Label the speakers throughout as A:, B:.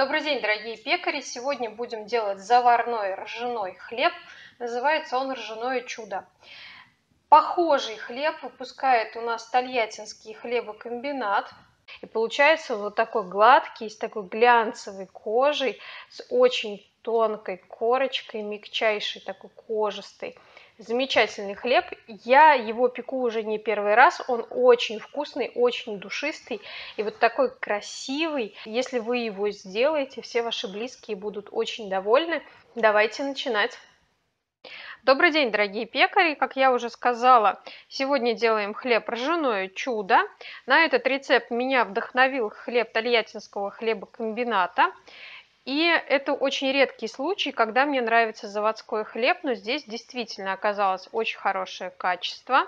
A: Добрый день, дорогие пекари! Сегодня будем делать заварной ржаной хлеб. Называется он ржаное чудо. Похожий хлеб выпускает у нас Тольяттинский хлебокомбинат. И получается вот такой гладкий, с такой глянцевой кожей, с очень тонкой корочкой, мягчайшей такой кожистой. Замечательный хлеб. Я его пеку уже не первый раз. Он очень вкусный, очень душистый и вот такой красивый. Если вы его сделаете, все ваши близкие будут очень довольны. Давайте начинать. Добрый день, дорогие пекари! Как я уже сказала, сегодня делаем хлеб ржаное чудо. На этот рецепт меня вдохновил хлеб Тольяттинского хлебокомбината. И это очень редкий случай, когда мне нравится заводской хлеб, но здесь действительно оказалось очень хорошее качество.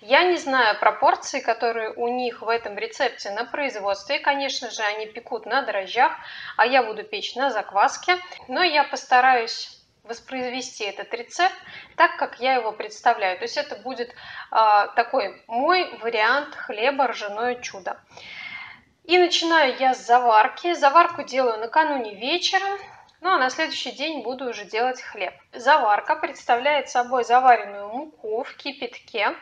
A: Я не знаю пропорции, которые у них в этом рецепте на производстве. Конечно же, они пекут на дрожжах, а я буду печь на закваске. Но я постараюсь воспроизвести этот рецепт так, как я его представляю. То есть это будет э, такой мой вариант хлеба ржаное чудо. И начинаю я с заварки. Заварку делаю накануне вечером, ну а на следующий день буду уже делать хлеб. Заварка представляет собой заваренную муку в кипятке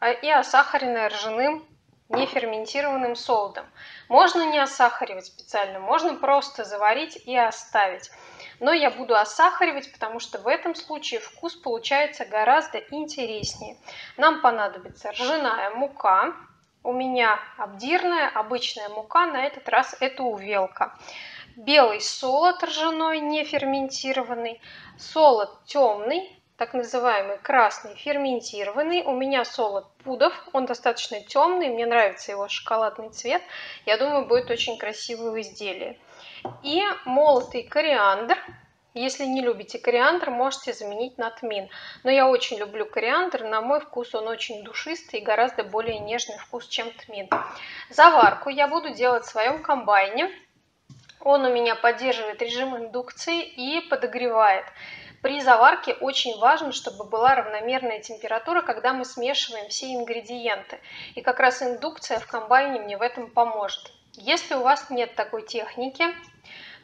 A: а, и осахаренная ржаным неферментированным солодом. Можно не осахаривать специально, можно просто заварить и оставить. Но я буду осахаривать, потому что в этом случае вкус получается гораздо интереснее. Нам понадобится ржаная мука, у меня обдирная, обычная мука, на этот раз это увелка. Белый солод ржаной, не ферментированный. Солод темный, так называемый красный, ферментированный. У меня солод пудов, он достаточно темный, мне нравится его шоколадный цвет. Я думаю, будет очень красивое изделие. И молотый кориандр, если не любите кориандр, можете заменить на тмин. Но я очень люблю кориандр, на мой вкус он очень душистый и гораздо более нежный вкус, чем тмин. Заварку я буду делать в своем комбайне. Он у меня поддерживает режим индукции и подогревает. При заварке очень важно, чтобы была равномерная температура, когда мы смешиваем все ингредиенты. И как раз индукция в комбайне мне в этом поможет. Если у вас нет такой техники,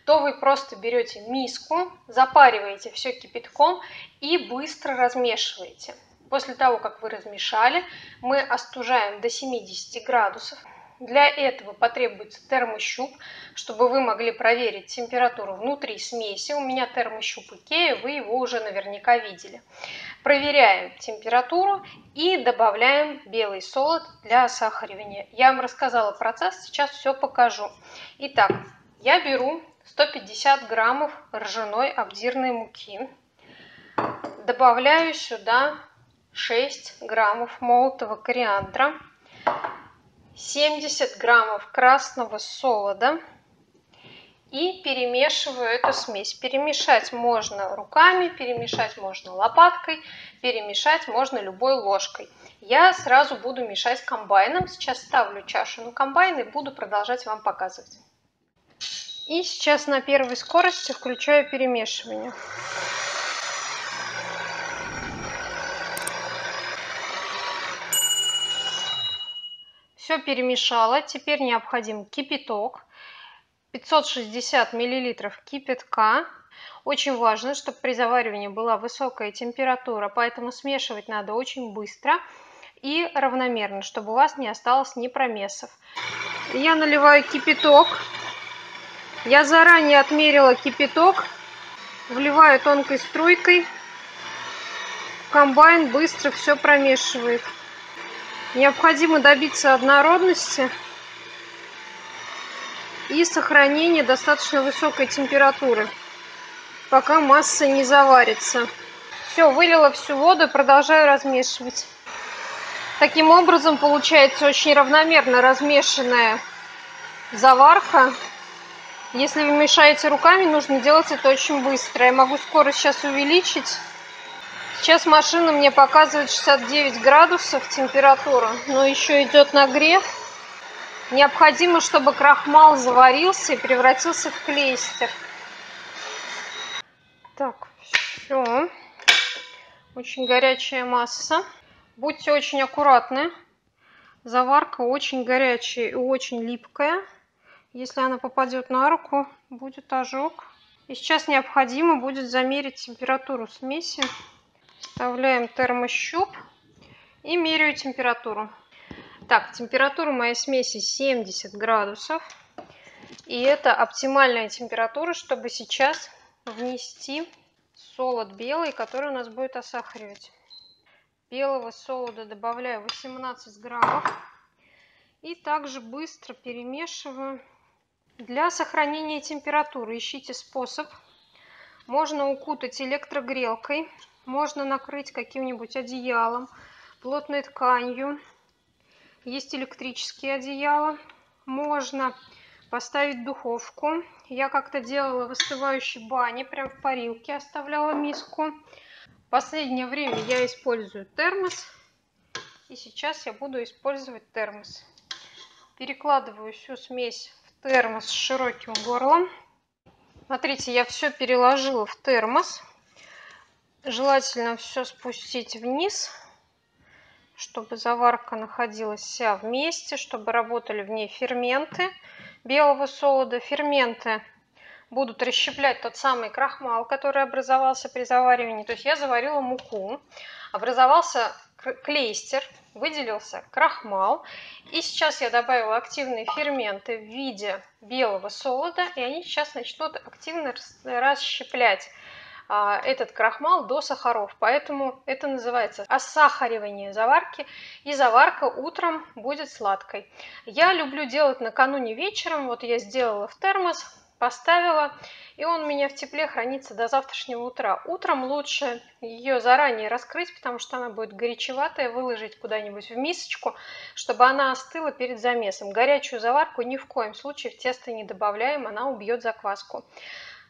A: то вы просто берете миску, запариваете все кипятком и быстро размешиваете. После того, как вы размешали, мы остужаем до 70 градусов. Для этого потребуется термощуп, чтобы вы могли проверить температуру внутри смеси. У меня термощуп Икея, вы его уже наверняка видели. Проверяем температуру и добавляем белый солод для осахаривания. Я вам рассказала процесс, сейчас все покажу. Итак, я беру 150 граммов ржаной обдирной муки. Добавляю сюда 6 граммов молотого кориандра, 70 граммов красного солода и перемешиваю эту смесь. Перемешать можно руками, перемешать можно лопаткой, перемешать можно любой ложкой. Я сразу буду мешать комбайном. Сейчас ставлю чашу на комбайн и буду продолжать вам показывать. И сейчас на первой скорости включаю перемешивание. Все перемешала. Теперь необходим кипяток. 560 мл кипятка. Очень важно, чтобы при заваривании была высокая температура, поэтому смешивать надо очень быстро и равномерно, чтобы у вас не осталось ни промесов. Я наливаю кипяток я заранее отмерила кипяток, вливаю тонкой струйкой. Комбайн быстро все промешивает. Необходимо добиться однородности и сохранения достаточно высокой температуры, пока масса не заварится. Все, вылила всю воду продолжаю размешивать. Таким образом получается очень равномерно размешанная заварка. Если вы мешаете руками, нужно делать это очень быстро. Я могу скорость сейчас увеличить. Сейчас машина мне показывает 69 градусов температура, но еще идет нагрев. Необходимо, чтобы крахмал заварился и превратился в клейстер. Так, все. Очень горячая масса. Будьте очень аккуратны. Заварка очень горячая и очень липкая. Если она попадет на руку, будет ожог. И сейчас необходимо будет замерить температуру смеси. Вставляем термощуп и меряю температуру. Так, температура моей смеси 70 градусов. И это оптимальная температура, чтобы сейчас внести солод белый, который у нас будет осахаривать. Белого солода добавляю 18 граммов. И также быстро перемешиваю. Для сохранения температуры ищите способ. Можно укутать электрогрелкой, можно накрыть каким-нибудь одеялом, плотной тканью. Есть электрические одеяла. Можно поставить духовку. Я как-то делала в остывающей бане, прям в парилке оставляла миску. Последнее время я использую термос. И сейчас я буду использовать термос. Перекладываю всю смесь термос с широким горлом. Смотрите, я все переложила в термос. Желательно все спустить вниз чтобы заварка находилась вся вместе, чтобы работали в ней ферменты белого солода. Ферменты будут расщеплять тот самый крахмал, который образовался при заваривании. То есть я заварила муку, образовался клейстер, выделился крахмал. И сейчас я добавила активные ферменты в виде белого солода, и они сейчас начнут активно расщеплять а, этот крахмал до сахаров. Поэтому это называется осахаривание заварки. И заварка утром будет сладкой. Я люблю делать накануне вечером. Вот я сделала в термос, поставила, и он у меня в тепле хранится до завтрашнего утра. Утром лучше ее заранее раскрыть, потому что она будет горячеватая, выложить куда-нибудь в мисочку, чтобы она остыла перед замесом. Горячую заварку ни в коем случае в тесто не добавляем, она убьет закваску.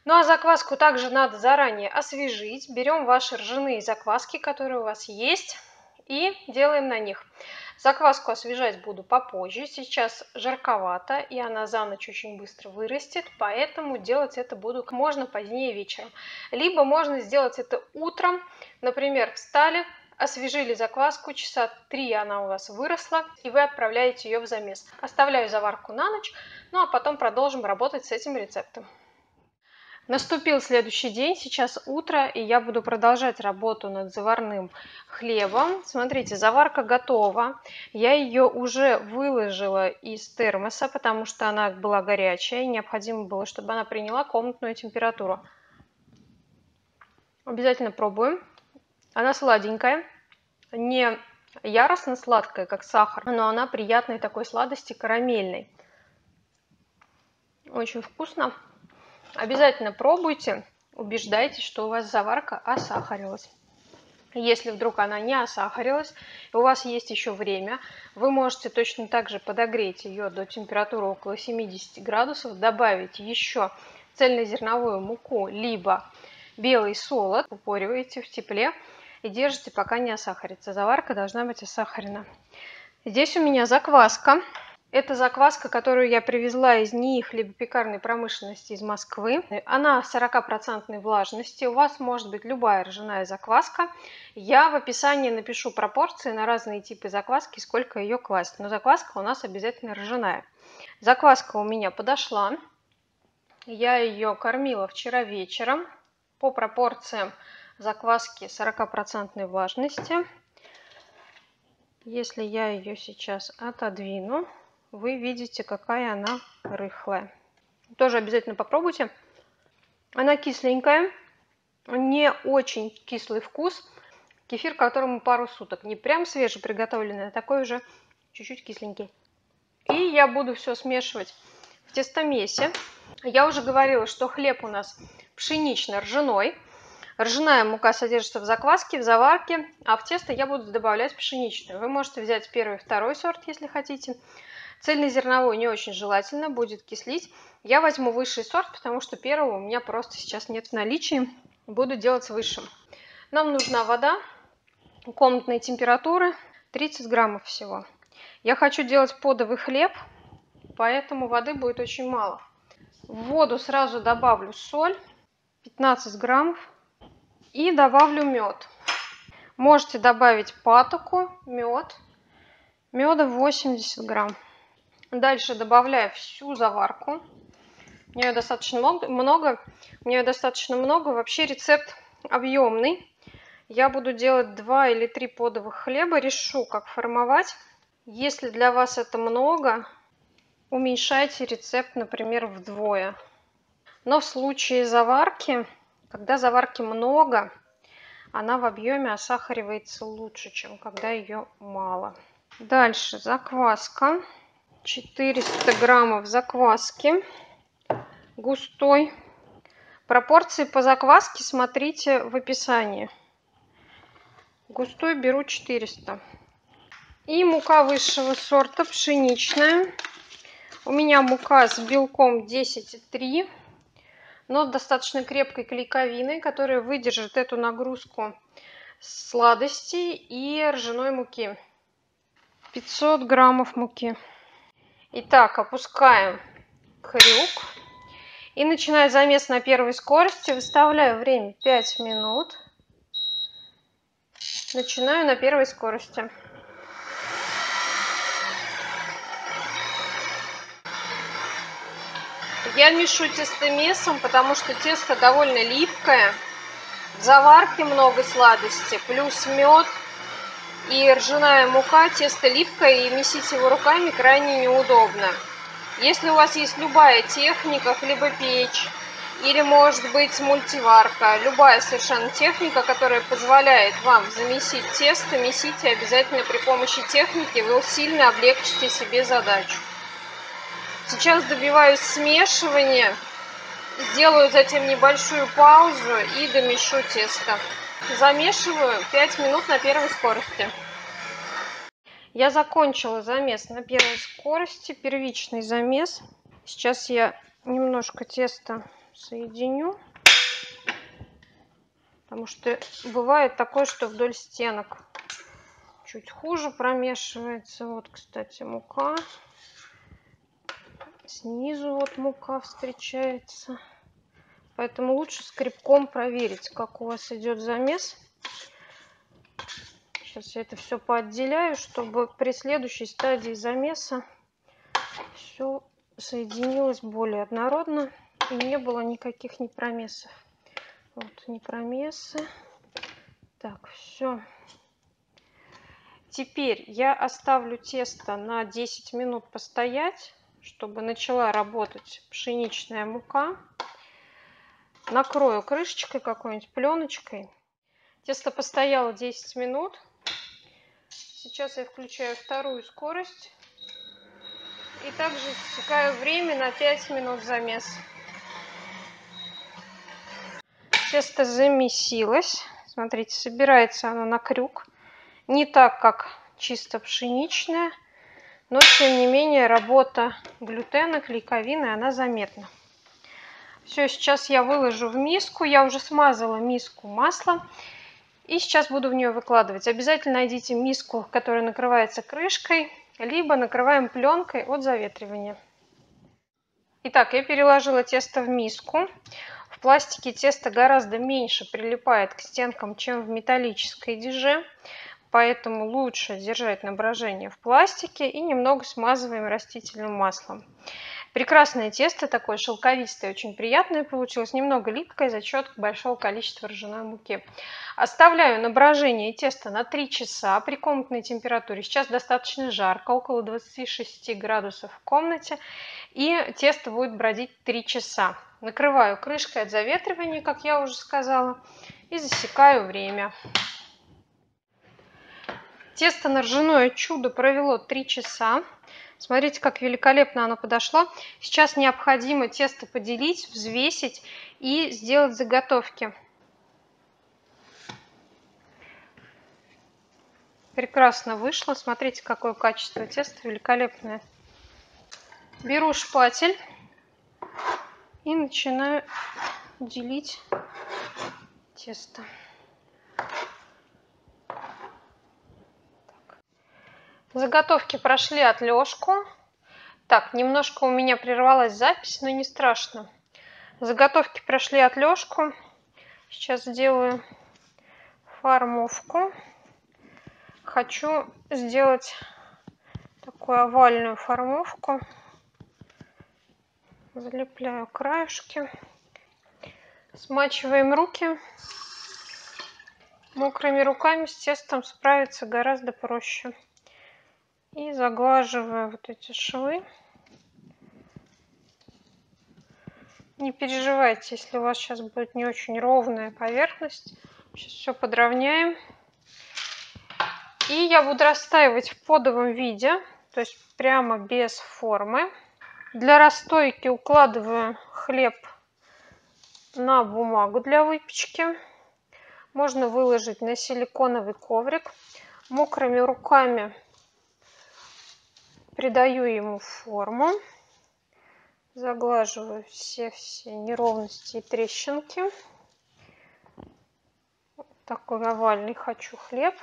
A: Ну а закваску также надо заранее освежить. Берем ваши ржаные закваски, которые у вас есть, и делаем на них. Закваску освежать буду попозже. Сейчас жарковато, и она за ночь очень быстро вырастет, поэтому делать это буду как можно позднее вечером. Либо можно сделать это утром. Например, встали, освежили закваску, часа три она у вас выросла, и вы отправляете ее в замес. Оставляю заварку на ночь, ну а потом продолжим работать с этим рецептом. Наступил следующий день, сейчас утро, и я буду продолжать работу над заварным хлебом. Смотрите, заварка готова. Я ее уже выложила из термоса, потому что она была горячая, и необходимо было, чтобы она приняла комнатную температуру. Обязательно пробуем. Она сладенькая, не яростно сладкая, как сахар, но она приятной такой сладости, карамельной. Очень вкусно. Обязательно пробуйте, убеждайтесь, что у вас заварка осахарилась. Если вдруг она не осахарилась, у вас есть еще время, вы можете точно так же подогреть ее до температуры около 70 градусов, добавить еще цельнозерновую муку, либо белый солод, упориваете в тепле и держите, пока не осахарится. Заварка должна быть осахарена. Здесь у меня закваска. Это закваска, которую я привезла из НИИ хлебопекарной промышленности из Москвы. Она 40% влажности. У вас может быть любая ржаная закваска. Я в описании напишу пропорции на разные типы закваски, сколько ее класть. Но закваска у нас обязательно ржаная. Закваска у меня подошла. Я ее кормила вчера вечером по пропорциям закваски 40% влажности. Если я ее сейчас отодвину, вы видите, какая она рыхлая. Тоже обязательно попробуйте. Она кисленькая, не очень кислый вкус. Кефир, которому пару суток. Не прям свежеприготовленный, а такой уже чуть-чуть кисленький. И я буду все смешивать в тестомесе. Я уже говорила, что хлеб у нас пшенично-ржаной. Ржаная мука содержится в закваске, в заварке, а в тесто я буду добавлять пшеничную. Вы можете взять первый и второй сорт, если хотите. Цельнозерновой не очень желательно, будет кислить. Я возьму высший сорт, потому что первого у меня просто сейчас нет в наличии. Буду делать с высшим. Нам нужна вода комнатной температуры, 30 граммов всего. Я хочу делать подовый хлеб, поэтому воды будет очень мало. В воду сразу добавлю соль, 15 граммов, и добавлю мед. Можете добавить патоку, мед. Меда 80 грамм. Дальше добавляю всю заварку. У меня достаточно много. У меня достаточно много. Вообще рецепт объемный. Я буду делать 2 или 3 подовых хлеба. Решу, как формовать. Если для вас это много, уменьшайте рецепт, например, вдвое. Но в случае заварки, когда заварки много, она в объеме осахаривается лучше, чем когда ее мало. Дальше закваска. 400 граммов закваски густой. Пропорции по закваске смотрите в описании. Густой беру 400. И мука высшего сорта пшеничная. У меня мука с белком 10,3, но достаточно крепкой клейковиной, которая выдержит эту нагрузку сладостей и ржаной муки. 500 граммов муки. Итак, опускаем крюк. И начинаю замес на первой скорости. Выставляю время 5 минут. Начинаю на первой скорости. Я мешу тестомесом, потому что тесто довольно липкое. В заварке много сладости, плюс мед и ржаная мука. Тесто липкое и месить его руками крайне неудобно. Если у вас есть любая техника, хлебопечь, или может быть мультиварка, любая совершенно техника, которая позволяет вам замесить тесто, месите обязательно при помощи техники, вы сильно облегчите себе задачу. Сейчас добиваюсь смешивания, сделаю затем небольшую паузу и домешу тесто. Замешиваю 5 минут на первой скорости. Я закончила замес на первой скорости, первичный замес. Сейчас я немножко теста соединю, потому что бывает такое, что вдоль стенок чуть хуже промешивается. Вот, кстати, мука. Снизу вот мука встречается. Поэтому лучше скребком проверить, как у вас идет замес. Сейчас я это все поотделяю, чтобы при следующей стадии замеса все соединилось более однородно и не было никаких непромесов. Вот непромесы. Так, все. Теперь я оставлю тесто на 10 минут постоять чтобы начала работать пшеничная мука. Накрою крышечкой какой-нибудь, пленочкой. Тесто постояло 10 минут. Сейчас я включаю вторую скорость. И также засекаю время на 5 минут замес. Тесто замесилось. Смотрите, собирается оно на крюк. Не так, как чисто пшеничное но тем не менее работа глютена, клейковины, она заметна. Все, сейчас я выложу в миску. Я уже смазала миску маслом. И сейчас буду в нее выкладывать. Обязательно найдите миску, которая накрывается крышкой, либо накрываем пленкой от заветривания. Итак, я переложила тесто в миску. В пластике тесто гораздо меньше прилипает к стенкам, чем в металлической диже поэтому лучше держать на брожение в пластике и немного смазываем растительным маслом. Прекрасное тесто, такое шелковистое, очень приятное получилось, немного липкое за счет большого количества ржаной муки. Оставляю на брожение тесто на 3 часа при комнатной температуре. Сейчас достаточно жарко, около 26 градусов в комнате, и тесто будет бродить 3 часа. Накрываю крышкой от заветривания, как я уже сказала, и засекаю время. Тесто на ржаное чудо провело 3 часа. Смотрите, как великолепно оно подошло. Сейчас необходимо тесто поделить, взвесить и сделать заготовки. Прекрасно вышло. Смотрите, какое качество теста великолепное. Беру шпатель и начинаю делить тесто. Заготовки прошли отлежку. Так, немножко у меня прервалась запись, но не страшно. Заготовки прошли отлежку. Сейчас сделаю формовку. Хочу сделать такую овальную формовку. Залепляю краешки. Смачиваем руки. Мокрыми руками с тестом справиться гораздо проще. И заглаживаю вот эти швы. Не переживайте, если у вас сейчас будет не очень ровная поверхность. Сейчас все подровняем. И я буду расстаивать в подовом виде, то есть прямо без формы. Для расстойки укладываю хлеб на бумагу для выпечки. Можно выложить на силиконовый коврик. Мокрыми руками придаю ему форму. Заглаживаю все-все неровности и трещинки. такой овальный хочу хлеб.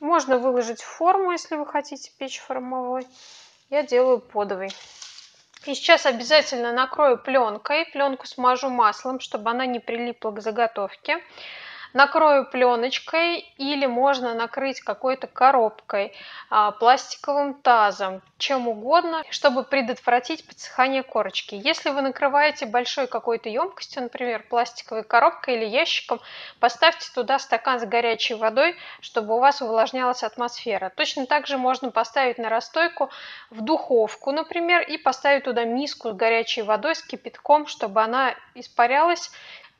A: Можно выложить форму, если вы хотите печь формовой. Я делаю подовый. И сейчас обязательно накрою пленкой. Пленку смажу маслом, чтобы она не прилипла к заготовке накрою пленочкой или можно накрыть какой-то коробкой, а, пластиковым тазом, чем угодно, чтобы предотвратить подсыхание корочки. Если вы накрываете большой какой-то емкостью, например, пластиковой коробкой или ящиком, поставьте туда стакан с горячей водой, чтобы у вас увлажнялась атмосфера. Точно так же можно поставить на расстойку в духовку, например, и поставить туда миску с горячей водой, с кипятком, чтобы она испарялась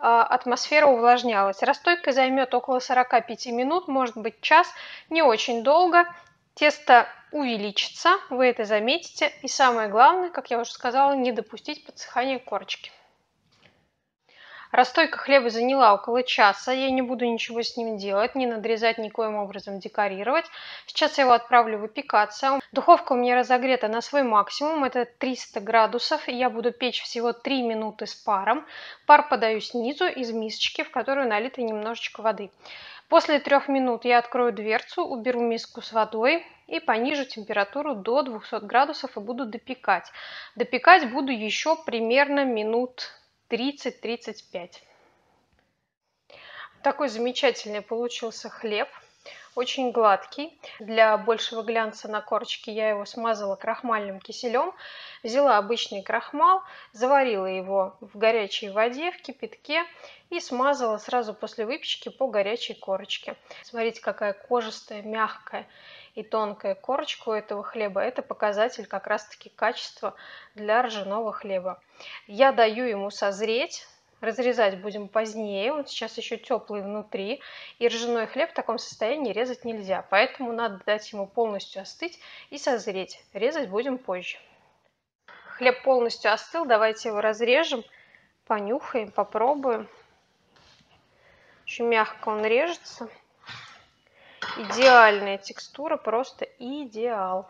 A: атмосфера увлажнялась. Расстойка займет около 45 минут, может быть час, не очень долго. Тесто увеличится, вы это заметите. И самое главное, как я уже сказала, не допустить подсыхания корочки. Расстойка хлеба заняла около часа. Я не буду ничего с ним делать, не надрезать, никоим образом декорировать. Сейчас я его отправлю выпекаться. Духовка у меня разогрета на свой максимум, это 300 градусов. Я буду печь всего 3 минуты с паром. Пар подаю снизу из мисочки, в которую налито немножечко воды. После трех минут я открою дверцу, уберу миску с водой и понижу температуру до 200 градусов и буду допекать. Допекать буду еще примерно минут 30-35. Такой замечательный получился хлеб, очень гладкий. Для большего глянца на корочке я его смазала крахмальным киселем. Взяла обычный крахмал, заварила его в горячей воде, в кипятке и смазала сразу после выпечки по горячей корочке. Смотрите, какая кожистая, мягкая и тонкая корочка у этого хлеба. Это показатель как раз-таки качества для ржаного хлеба. Я даю ему созреть. Разрезать будем позднее, он сейчас еще теплый внутри, и ржаной хлеб в таком состоянии резать нельзя, поэтому надо дать ему полностью остыть и созреть. Резать будем позже. Хлеб полностью остыл, давайте его разрежем, понюхаем, попробуем. Очень мягко он режется. Идеальная текстура, просто идеал.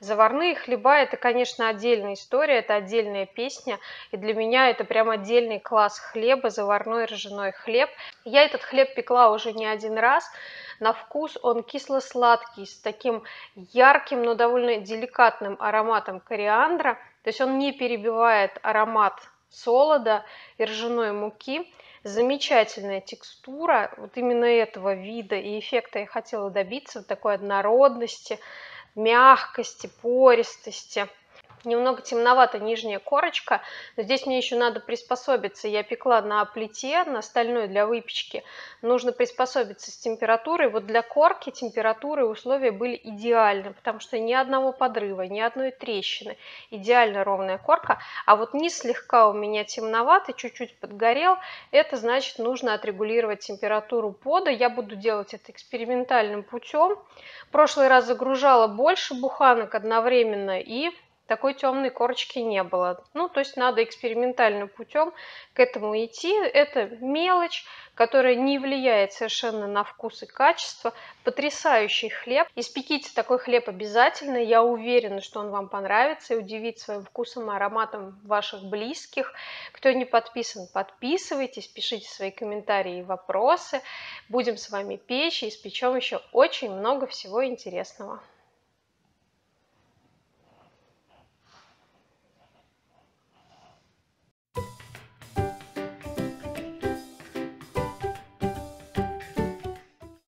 A: Заварные хлеба – это, конечно, отдельная история, это отдельная песня. И для меня это прям отдельный класс хлеба, заварной ржаной хлеб. Я этот хлеб пекла уже не один раз. На вкус он кисло-сладкий, с таким ярким, но довольно деликатным ароматом кориандра. То есть он не перебивает аромат солода и ржаной муки. Замечательная текстура, вот именно этого вида и эффекта я хотела добиться, вот такой однородности, мягкости, пористости. Немного темновата нижняя корочка, здесь мне еще надо приспособиться. Я пекла на плите, на стальной для выпечки. Нужно приспособиться с температурой. Вот для корки температуры и условия были идеальны, потому что ни одного подрыва, ни одной трещины. Идеально ровная корка. А вот низ слегка у меня темноватый, чуть-чуть подгорел. Это значит нужно отрегулировать температуру пода. Я буду делать это экспериментальным путем. В прошлый раз загружала больше буханок одновременно и такой темной корочки не было. Ну, то есть надо экспериментальным путем к этому идти. Это мелочь, которая не влияет совершенно на вкус и качество. Потрясающий хлеб. Испеките такой хлеб обязательно. Я уверена, что он вам понравится и удивит своим вкусом и ароматом ваших близких. Кто не подписан, подписывайтесь, пишите свои комментарии и вопросы. Будем с вами печь и испечем еще очень много всего интересного.